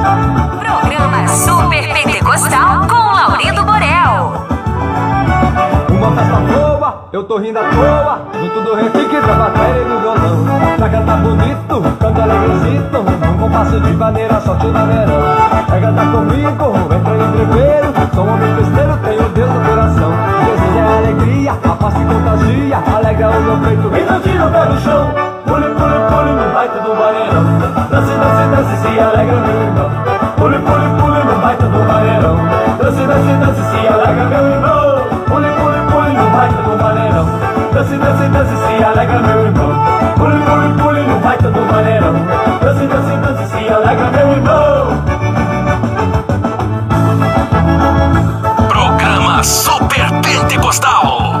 Programa Super Pentecostal com Laurindo Borel. Uma festa boa, eu tô rindo à toa. Junto do repique da bateria e do violão Pra cantar bonito, canto alegrecito Num compasso de maneira, só de maneirão Quer cantar comigo, entra em primeiro Sou um homem festeiro, tenho Deus no coração. Jesus é alegria, a paz que contagia Alegra o meu peito, então tira o pé do chão Pule, pule, pule no baita do banheirão Dance, dance, dance, se alegra baita do maneirão Dance, dance, dance, se alega meu irmão. Pule, pule, pule no baita do maneirão Dance, dance, dance, se alega meu irmão. Pule, pule, pule no baita do maneirão Dance, dance, dance, se alega meu irmão. Programa Super Pentecostal